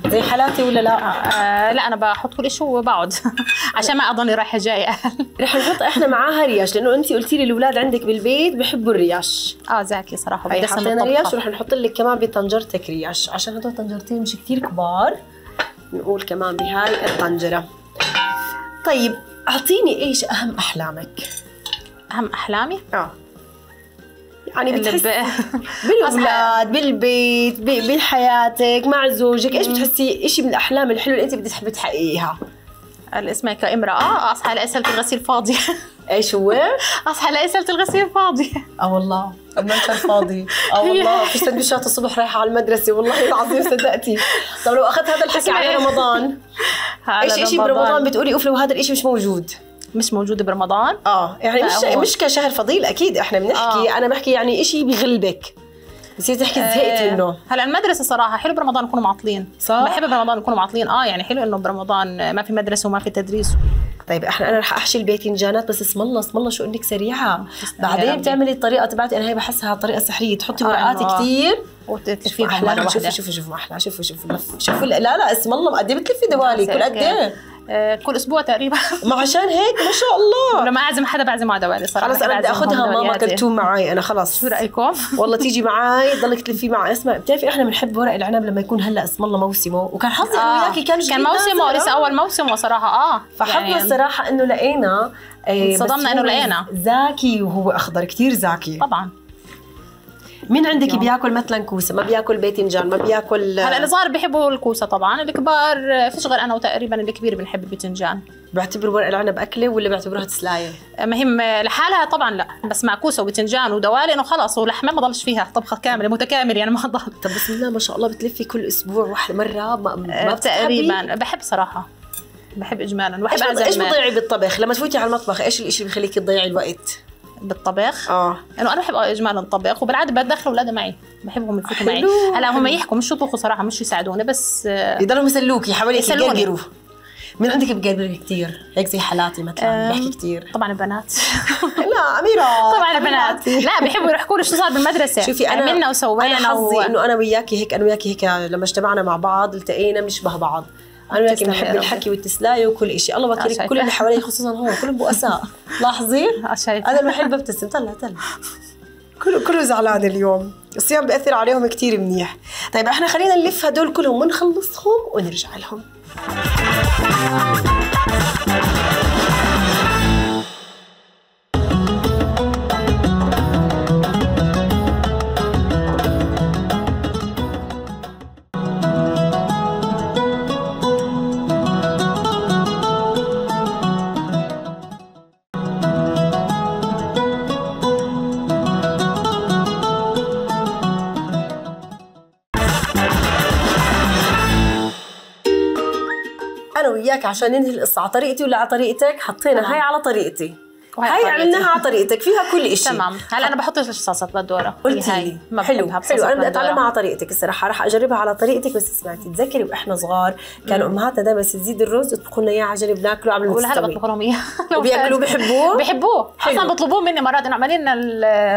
زي حالاتي ولا لا؟ آه لا أنا بحط كل شيء وبقعد عشان ما اضلني رايحة جاية. رح نحط إحنا معاها رياش لأنه انت قلتي لي الأولاد عندك بالبيت بحبوا الرياش. آه زاكي صراحة. بدسم حطينا رياش ورح نحط لك كمان بطنجرتك رياش. عشان هدول طنجرتين مش كثير كبار نقول كمان بهاي الطنجرة. طيب أعطيني إيش أهم أحلامك؟ أهم أحلامي؟ آه. يعني بتحسي. بالأولاد بالبيت بحياتك مع زوجك إيش بتحسي؟ إيش من الأحلام الحلوة اللي أنت بدك تحبي تحققيها؟ اللي اسمها كامراه اصحى الاقي سله الغسيل فاضيه إيش هو؟ اصحى الاقي سله الغسيل فاضيه آه والله. المنشر فاضي آه والله. في سندويشات الصبح رايحة على المدرسة. والله العظيم صدقتي. طب لو أخذت هذا الحكي على اسمعي. رمضان إيش شيء برمضان بتقولي أوف لو هذا الشيء مش موجود؟ مش موجودة برمضان؟ آه يعني مش مش كشهر فضيل أكيد إحنا بنحكي آه. أنا بحكي يعني شيء بغلبك بصير تحكي زهقت منه. هلا المدرسة صراحة حلو برمضان يكونوا معطلين. صح؟ بحب برمضان يكونوا معطلين. آه يعني حلو إنه برمضان ما في مدرسة وما في تدريس. طيب إحنا أنا رح أحشي الباذنجانات بس اسم الله اسم الله شو إنك سريعة. يا بعدين. بتعملي الطريقة تبعتي. أنا هي بحسها طريقة سحريه تحطي آه، ورقات إنه- كثير وتلفيهم أحلى. مره شوفي واحدة شوفي شوفي أحلى. شوفي شوفي شوفي لا لا اسم الله. قد إيه بتلفي دوالي. كل قد إيه؟ آه، كل أسبوع تقريبا. ما عشان هيك ما شاء الله. لما أعزم حدا بعزم على دوالي صراحة. خلص أنا بدي أخذها ماما. كرتون معي أنا خلص. شو رأيكم؟ والله تيجي معي تضلك تلفي معي اسمع بتعرفي إحنا بنحب ورق العنب لما يكون هلأ اسم الله موسمه. وكان حظي أنا وياكي كان كان موسمه. لسه أول موسم صراحة. آه فحظنا يعني الصراحة إنه لقينا بس انصدمنا هو لقينا. زاكي وهو أخضر كثير زاكي. طبعا. مين عندك يوم. بياكل مثلا كوسة؟ ما بياكل باذنجان ما بياكل هلا الصغار بيحبوا الكوسة طبعا الكبار فيش غير أنا وتقريبا الكبير بنحب الباذنجان بيعتبروا ورق العنب أكلة ولا بيعتبروها تسلايه مهم لحالها طبعا لا بس مع كوسة وباذنجان ودوالي إنه خلص ولحمة ما ضلش فيها طبخة كاملة متكامل يعني ما ضل. طب بسم الله ما شاء الله بتلفي كل أسبوع واحدة مرة ما, ما بتتعبي؟ تقريبا. بحب صراحة. بحب اجمالا بت- إيش بتضيعي بالطبخ؟ لما تفوتي على المطبخ إيش الشيء اللي بخليكي تضيعي الوقت؟ بالطبخ آه. انه أنا بحب اجمالا الطبخ وبالعادة بدخل اولادي معي. بحبهم يفوتوا معي. هلا هم. يحكوا مش يطبخوا صراحة مش يساعدوني بس آه، يضلوا يسلوكي حواليك يسلوني. مين عندك بقرب كثير هيك زي حالاتي مثلا بحكي كثير طبعا البنات. لا أميرة. طبعا البنات. لا بيحبوا يحكوا لي شو صار بالمدرسة. شوفي انا عملنا وسوينا أنا حظي و... إنه أنا وياكي هيك أنا وياكي هيك لما اجتمعنا مع بعض التقينا بنشبه بعض. أنا بنحب ربي. الحكي والتسلايه وكل شيء الله بكرك شايفة. كل اللي حوالي خصوصا هون كلهم بؤساء لاحظي. أنا الوحيد ببتسم طلع طلع كله كله زعلان اليوم الصيام بيأثر عليهم كثير منيح طيب إحنا خلينا نلف هدول كلهم ونخلصهم ونرجع لهم عشان ننهي القصة. على طريقتي ولا على طريقتك؟ حطينا. هاي على طريقتي. وهي هاي. عملناها على طريقتك. فيها كل شيء تمام. هلا أنا بحط صلصه بندوره قلتي لي. حلو. حلو. أنا بدي. أتعلمها على طريقتك الصراحة. راح أجربها على طريقتك بس اسمعي تتذكري وإحنا صغار كانوا أمهاتنا دائما بس تزيد الرز يطبخوا لنا إياه على جنب ناكله قبل ما ولا هلا بطبخ لهم إياه. وبياكلوه بحبوه حلو. أصلا بيطلبوه مني مرات. انه اعملي لنا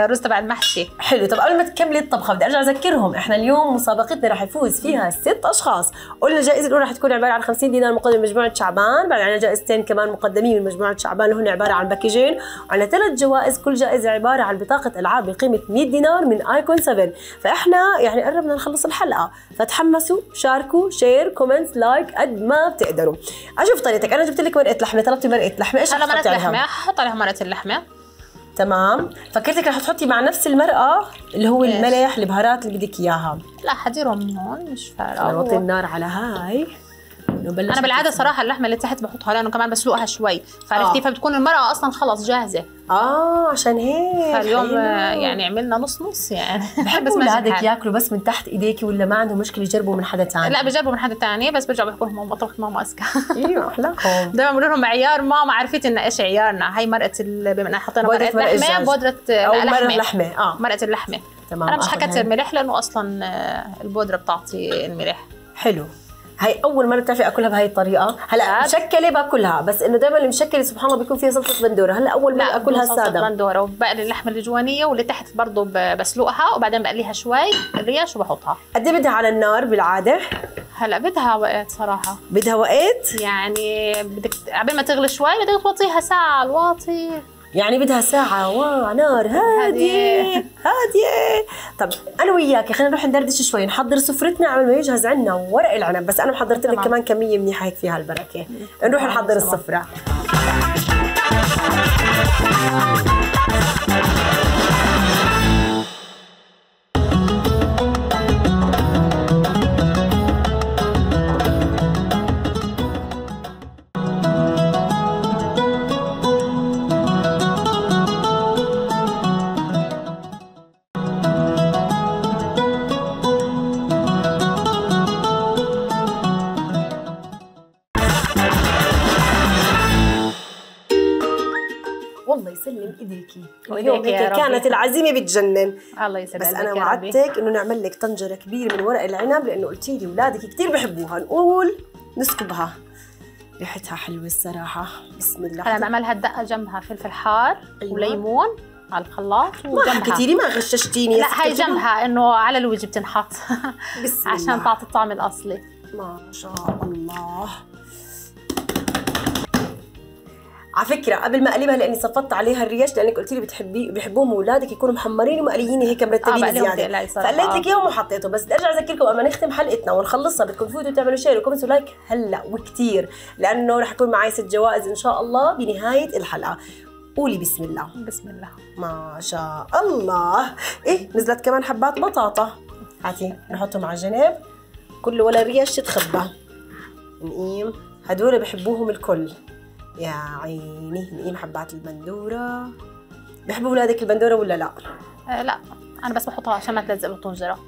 الرز تبع المحشي. حلو. طب قبل ما تكملي الطبخة بدي أرجع أذكرهم. إحنا اليوم مسابقتنا راح يفوز فيها ست أشخاص. قلنا الجائزة الأولى راح تكون عبارة عن 50 دينار مقدم من مجموعة شعبان. بعد عندنا جائزتين كمان مقدمين من مجموعة شعبان. اللي هن عبارة عن باكيجين وعندنا ثلاث جوائز كل جائزة عبارة عن بطاقة ألعاب بقيمة 100 دينار من آيكون 7 فإحنا يعني قربنا نخلص الحلقة. فتحمسوا شاركوا share comment like قد ما بتقدروا. أشوف طريقتك. أنا جبت لك مرقه لحمة. طلبتي مرقه لحمة. إيش مرقة؟ لحمة. حط عليها مرقة اللحمة. تمام. فكرتك رح تحطي مع نفس المرقة اللي هو إيش؟ الملح البهارات اللي بدك إياها. لا حديرهم هون مش أنا نوطي فارقه النار على هاي. نبلش أنا بالعادة صراحة اللحمة اللي تحت بحطها لأنه كمان بسلقها شوي. فعرفتي؟ آه. فبتكون المرقه أصلا خلص جاهزة. آه عشان هيك. فاليوم يعني عملنا نص نص يعني. بحب بس اولادك. ياكلوا بس من تحت إيديكي ولا ما عندهم مشكلة يجربوا من حدا ثاني لا بجربوا من حدا تاني بس برجعوا بيحكوا لهم طبخت ماما اذكى إيوه احلاهم دائما بقول لهم عيار ماما عرفت إن إيش عيارنا؟ هي مرقة بما إن حطينا مرقة مرق لحمة. بودرة أو لا، مرق لحمة. لحمة آه. مرقة اللحمة. تمام أنا مش هاي. الملح لأنه أصلا آه، البودرة بتعطي الملح. حلو. هاي أول مرة بتعرفي أكلها بهاي الطريقة؟ هلأ لا. مشكلة بأكلها بس إنه دائما المشكلة سبحان الله بيكون فيها صلصة بندورة. هلأ أول مرة أكلها سادة. بندورة وبقلي اللحمة الجوانية واللي تحت برضه بسلقها وبعدين بقليها شوي الريش وبحطها. قد إيه بدها على النار بالعادة؟ هلأ بدها وقت صراحة. بدها وقت؟ يعني بدك قبل ما تغلي شوي بدك توطيها ساعة على الواطي. يعني بدها ساعة وا نار هادية هادية. طب أنا وياك خلينا نروح ندردش شوي نحضر سفرتنا قبل ما يجهز عنا ورق العنب بس أنا محضرت لك. كمان كمية منيحة هيك فيها البركة نروح نحضر. السفرة ايديكي وإيديك اليوم يا هيك ربي. كانت العزيمة بتجنن الله يسعد بس أنا. وعدتك إنه نعمل لك طنجرة كبيرة من ورق العنب لأنه قلتي لي اولادك كثير بحبوها نقول نسكبها ريحتها حلوة الصراحة بسم الله هلا بعملها الدقه جنبها فلفل حار أيوة. وليمون على الخلاط ما وجنبها حكيتي لي ما غششتيني لا الكل. جنبها إنه على الوجه بتنحط بسم عشان. تعطي الطعم الأصلي ما شاء الله على فكرة قبل ما أقلبها لأني صفطت عليها الريش لأنك قلت لي بتحبي بحبوهم اولادك يكونوا محمرين ومقليين هيك مرتبين زيادة تقلعي صراحة. فقليت لك إياهم وحطيته بس بدي أرجع أذكركم قبل ما نختم حلقتنا ونخلصها. بدكم تفوتوا تعملوا share و comments و like هلأ وكثير لأنه رح يكون معي ست جوائز إن شاء الله بنهاية الحلقة. قولي بسم الله. بسم الله. ما شاء الله. إيه نزلت كمان حبات بطاطا. هاتي نحطهم على جنب كل ولا ريش تتخبى. نقيم. هدول بحبوهم الكل. يا عيني نقيم حبات البندورة. بحبوا اولادك البندورة ولا لا؟ آه لا أنا بس بحطها عشان ما تلزق بالطنجرة.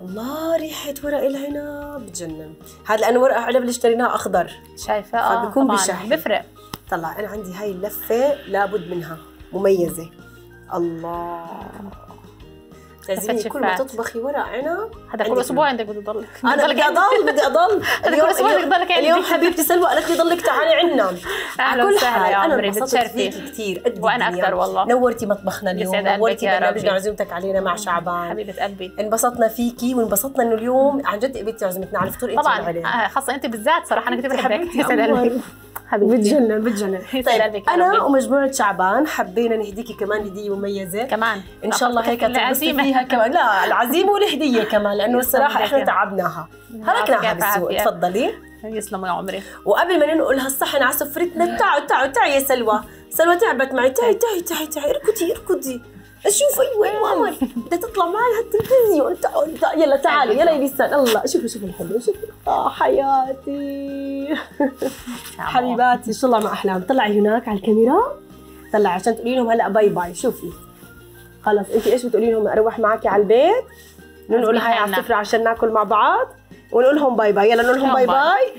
الله ريحة ورق العنب بتجنن. هذا لأنه ورق عنب اللي اشتريناه أخضر. شايفة؟ آه فبكون بشهي. بفرق. طلع أنا عندي هاي اللفة لابد منها مميزة. الله. تعزميني كل ما. تطبخي ورق عنب. هذا كل أسبوع عندك بده يضلك أنا بدي أضل بدي أضل. كل أسبوع بدك تضلك عندي. اليوم حبيبتي سلوى قالت لي ضلك تعالي عنا. على كل وسهلا حال يا أنا عمري، انبسطت بتشرفي. فيكي كثير قد الدنيا. أكثر والله. نورتي مطبخنا اليوم نورتي برنامجنا. عزومتك علينا مع شعبان. حبيبة قلبي. انبسطنا فيكي وانبسطنا إنه اليوم عن جد قبلتي عزومتنا على الفطور انت طبعا آه، خاصة انت بالذات صراحة أنا كثير بحبك. حبيبتي يسعد. قلبك حبيبتي. بتجنن بتجنن. طيب أنا. ومجموعة شعبان حبينا نهديكي كمان هدية مميزة. كمان. إن شاء الله هيك تنبسطي العزيمه كمان لا العزيمة والهدية كمان لأنه الصراحة إحنا تعبناها. هلكناها بالسوق. تفضلي. يسلموا يا عمري وقبل ما ننقل هالصحن على سفرتنا تعوا تعوا تعي يا سلوى. سلوى تعبت معي. تعي تعي تعي تعي. اركضي اركضي. أيوه أيوه قمر بدها تطلع معي على التلفزيون تعوا تعوا يلا تعالوا يلا يا لسان الله شوفوا شوفوا الحلوه شوفوا آه حياتي. حبيباتي إن شاء الله مع أحلام. طلعي هناك على الكاميرا. طلعي عشان تقولي لهم هلأ bye bye. شوفي. خلص انت إيش بتقولي لهم أروح معك على البيت؟ ننقل هاي على. السفرة عشان ناكل مع بعض ونقول لهم bye bye يلا نقول لهم bye bye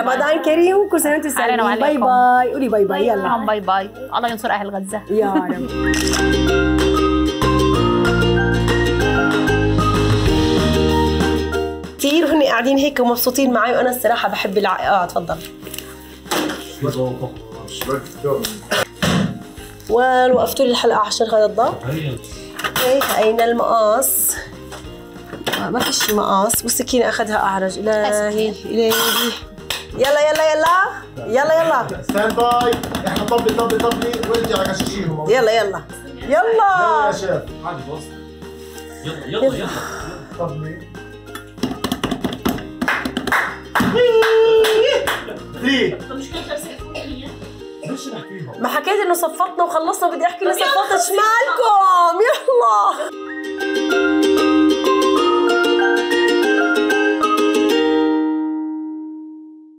رمضان كريم كل سنة وأنتم علينا سعيدين bye. bye قولي bye bye يلا. bye bye الله ينصر أهل غزة. يا رب. كثير هن قاعدين هيك ومبسوطين معي وأنا الصراحة بحب الع... آه تفضل. وين وقفتوا لي الحلقة عشان هذا الضغط إيه اين المقص آه ما فيش مقص والسكينه أخذها أعرج. إلهي إلهي. يلا يلا يلا. يلا يلا. ستاند باي إحنا طبي طبي طبي وارجع غشاشيهم يلا يلا. يا يلا شيف عادي بوظ يلا. يلا يلا طبي 3 ما حكيت إنه صفطنا وخلصنا بدي أحكي لصفطت شمالكم. يلا.